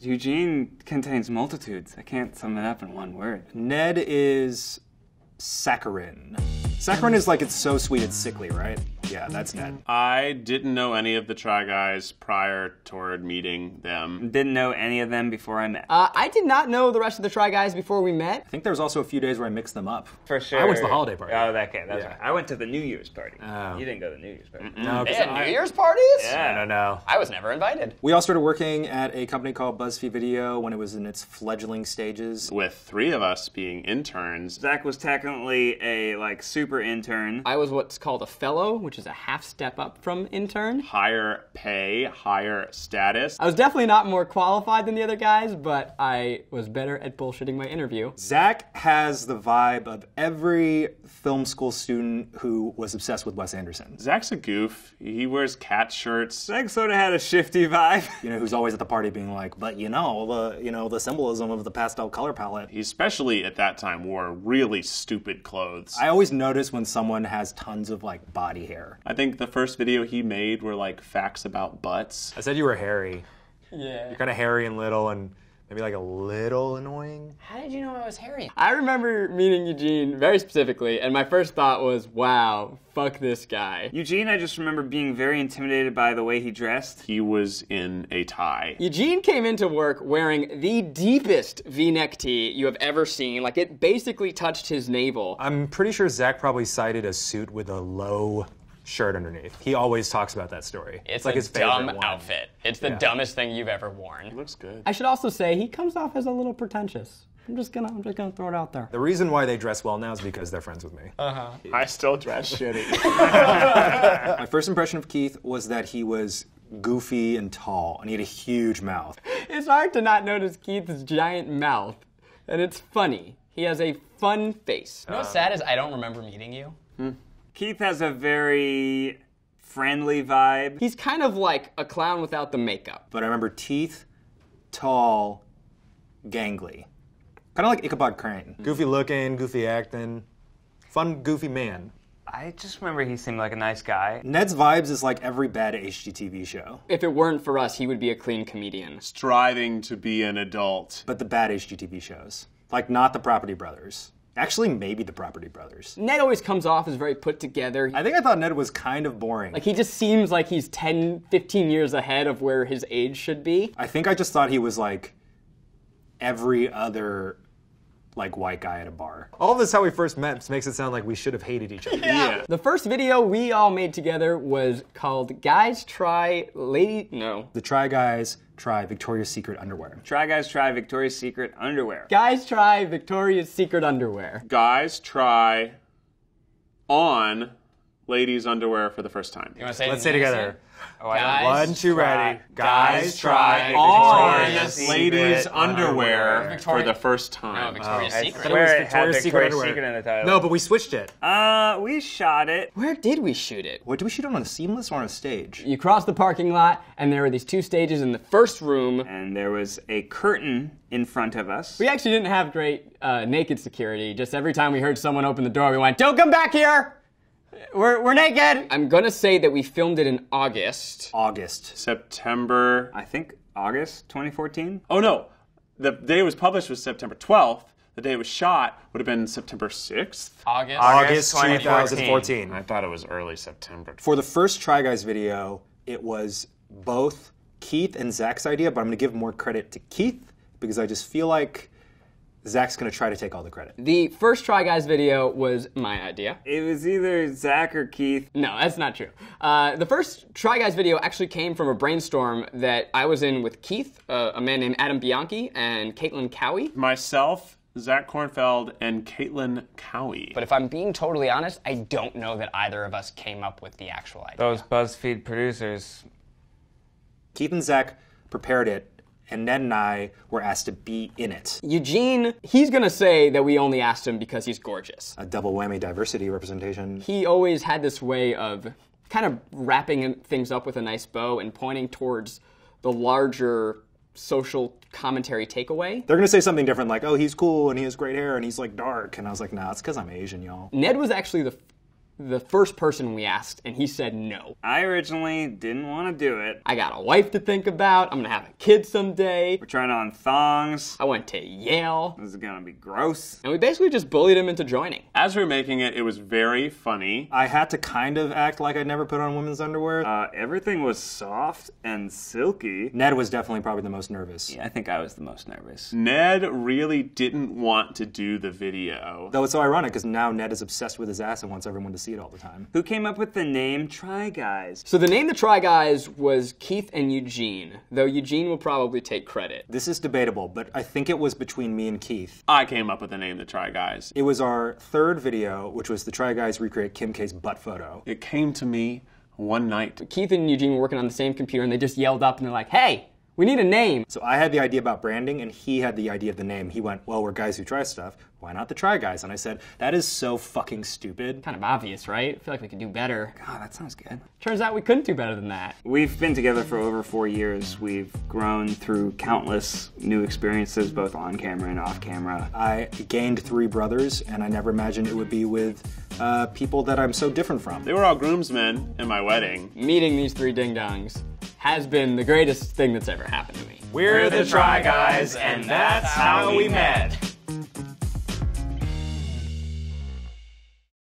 Eugene contains multitudes. I can't sum it up in one word. Ned is saccharin. Saccharin is like it's so sweet it's sickly, right? Yeah, that's Ned. I didn't know any of the Try Guys prior toward meeting them. Didn't know any of them before I met. Uh, I did not know the rest of the Try Guys before we met. I think there was also a few days where I mixed them up. For sure. I went to the holiday party. Oh, that okay, that's Yeah. right. I went to the New Year's party. Oh. You didn't go to the New Year's party. No, They 'cause had I, New Year's parties? I don't know. I was never invited. We all started working at a company called BuzzFeed Video when it was in its fledgling stages. With three of us being interns. Zach was technically a like super intern. I was what's called a fellow, which is a half step up from intern. Higher pay, higher status. I was definitely not more qualified than the other guys, but I was better at bullshitting my interview. Zach has the vibe of every film school student who was obsessed with Wes Anderson. Zach's a goof. He wears cat shirts. Zach sort of had a shifty vibe. You know, who's always at the party being like, but you know, the you know, the symbolism of the pastel color palette. He especially at that time wore really stupid clothes. I always notice when someone has tons of like body hair. I think the first video he made were like facts about butts. I said you were hairy. Yeah. You're kind of hairy and little and maybe like a little annoying. How did you know I was hairy? I remember meeting Eugene very specifically, and my first thought was, wow, fuck this guy. Eugene, I just remember being very intimidated by the way he dressed. He was in a tie. Eugene came into work wearing the deepest v-neck tee you have ever seen. Like it basically touched his navel. I'm pretty sure Zach probably cited a suit with a low shirt underneath. He always talks about that story. It's like a his favorite dumb one. outfit. It's the Yeah. dumbest thing you've ever worn. Looks good. I should also say he comes off as a little pretentious. I'm just gonna, I'm just gonna throw it out there. The reason why they dress well now is because they're friends with me. Uh-huh. I still dress shitty. My first impression of Keith was that he was goofy and tall, and he had a huge mouth. It's hard to not notice Keith's giant mouth, and it's funny. He has a fun face. You know what's sad is I don't remember meeting you. Keith has a very friendly vibe. He's kind of like a clown without the makeup. But I remember teeth, tall, gangly. Kind of like Ichabod Crane. Goofy looking, goofy acting, fun, goofy man. I just remember he seemed like a nice guy. Ned's vibes is like every bad HGTV show, If it weren't for us, he would be a clean comedian. Striving to be an adult. but the bad HGTV shows. Like, not the Property Brothers. Actually, maybe the Property Brothers. Ned always comes off as very put together. I think I thought Ned was kind of boring. Like he just seems like he's 10, 15 years ahead of where his age should be. I think I just thought he was like every other like white guy at a bar. All of this how we first met makes it sound like we should have hated each other. Yeah. The first video we all made together was called Guys Try Lady No. The Try Guys try Victoria's Secret underwear. Try guys try Victoria's Secret underwear. Guys Try Victoria's Secret Underwear. Guys try on ladies' underwear for the first time. You want to say Let's it say in together. Unison? Oh, I Guys One, two, ready. Guys try On Victoria's ladies' underwear Victoria- for the first No, time. Victoria's I Secret. swear it had Victoria's Secret Victoria's underwear. Secret in the title. No, but we switched it. Uh, we shot it. Where did we shoot it? What, do we shoot it on a seamless or on a stage? You cross the parking lot, and there were these two stages in the first room. And there was a curtain in front of us. We actually didn't have great uh, naked security. Just every time we heard someone open the door, we went, Don't come back here! We're, we're naked! I'm gonna say that we filmed it in August. August. September. I think August 2014. Oh no, the day it was published was September 12th. The day it was shot would have been September 6th. August. August 2014. 2014. I thought it was early September. For the first Try Guys video, it was both Keith and Zach's idea, but I'm gonna give more credit to Keith because I just feel like Zach's gonna try to take all the credit. The first Try Guys video was my idea. It was either Zach or Keith. No, that's not true. Uh, the first Try Guys video actually came from a brainstorm that I was in with Keith, uh, a man named Adam Bianchi, and Caitlin Cowie. Myself, Zach Kornfeld, and Caitlin Cowie. But if I'm being totally honest, I don't know that either of us came up with the actual idea. Those BuzzFeed producers. Keith and Zach prepared it, and Ned and I were asked to be in it. Eugene, he's gonna say that we only asked him because he's gorgeous. A double whammy diversity representation. He always had this way of kind of wrapping things up with a nice bow and pointing towards the larger social commentary takeaway. They're gonna say something different, like, "Oh, he's cool and he has great hair and he's like dark," and I was like, "Nah, it's because I'm Asian, y'all." Ned was actually the the first person we asked, and he said no. I originally didn't want to do it. I got a wife to think about. I'm gonna have a kid someday. We're trying on thongs. I went to Yale. This is gonna be gross. And we basically just bullied him into joining. As we were making it, it was very funny. I had to kind of act like I'd never put on women's underwear. Uh, everything was soft and silky. Ned was definitely probably the most nervous. Yeah, I think I was the most nervous. Ned really didn't want to do the video. Though it's so ironic because now Ned is obsessed with his ass and wants everyone to see it all the time. Who came up with the name Try Guys? So the name the Try Guys was Keith and Eugene, though Eugene will probably take credit. This is debatable, but I think it was between me and Keith. I came up with the name The Try Guys. It was our third video, which was the Try Guys recreate Kim K's butt photo. It came to me one night. Keith and Eugene were working on the same computer, and they just yelled up and they're like, "Hey, we need a name." So I had the idea about branding, and he had the idea of the name. He went, "Well, we're guys who try stuff. Why not the Try Guys?" And I said, "That is so fucking stupid." Kind of obvious, right? I feel like we could do better. Oh, that sounds good. Turns out we couldn't do better than that. We've been together for over four years. We've grown through countless new experiences, both on camera and off camera. I gained three brothers, and I never imagined it would be with uh, people that I'm so different from. They were all groomsmen in my wedding. Meeting these three ding dongs has been the greatest thing that's ever happened to me. We're the Try Guys, and that's how we met.